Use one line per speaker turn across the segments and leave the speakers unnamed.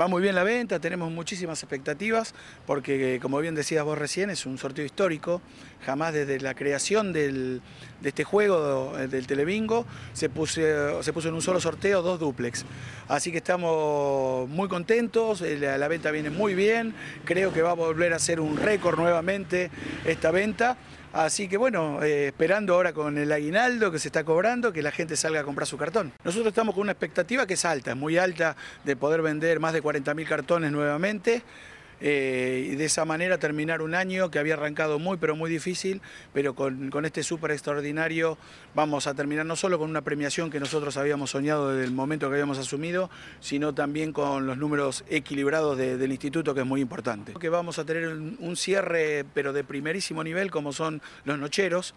Va muy bien la venta, tenemos muchísimas expectativas, porque como bien decías vos recién, es un sorteo histórico. Jamás desde la creación del, de este juego del Telebingo se puso, se puso en un solo sorteo dos duplex. Así que estamos muy contentos, eh, la, la venta viene muy bien, creo que va a volver a ser un récord nuevamente esta venta. Así que bueno, eh, esperando ahora con el aguinaldo que se está cobrando, que la gente salga a comprar su cartón. Nosotros estamos con una expectativa que es alta, es muy alta de poder vender más de 40.000 cartones nuevamente. Eh, y de esa manera terminar un año que había arrancado muy pero muy difícil, pero con, este súper extraordinario vamos a terminar no solo con una premiación que nosotros habíamos soñado desde el momento que habíamos asumido, sino también con los números equilibrados del instituto que es muy importante. Que vamos a tener un cierre pero de primerísimo nivel como son los nocheros,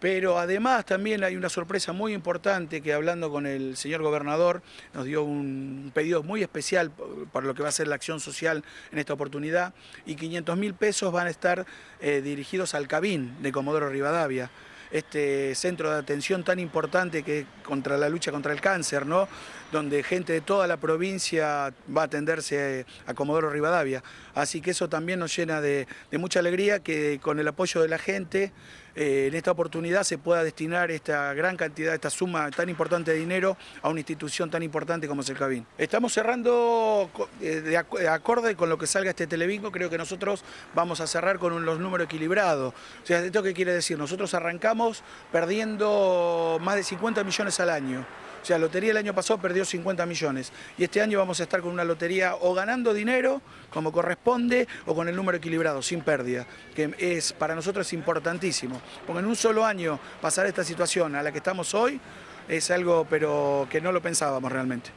pero además también hay una sorpresa muy importante que hablando con el señor gobernador nos dio un pedido muy especial para lo que va a ser la acción social en esta oportunidad y 500 mil pesos van a estar eh, dirigidos al CABIN de Comodoro Rivadavia este centro de atención tan importante que contra la lucha contra el cáncer, ¿no? donde gente de toda la provincia va a atenderse a Comodoro Rivadavia. Así que eso también nos llena de, mucha alegría que con el apoyo de la gente eh, en esta oportunidad se pueda destinar esta gran cantidad, esta suma tan importante de dinero a una institución tan importante como es el Cabín. Estamos cerrando eh, de acorde con lo que salga este Televingo, creo que nosotros vamos a cerrar con los números equilibrados. O sea, ¿esto qué quiere decir? Nosotros arrancamos perdiendo más de 50 millones al año. O sea, la lotería el año pasado perdió 50 millones y este año vamos a estar con una lotería o ganando dinero como corresponde o con el número equilibrado, sin pérdida, que es para nosotros es importantísimo. Porque en un solo año pasar esta situación a la que estamos hoy es algo pero que no lo pensábamos realmente.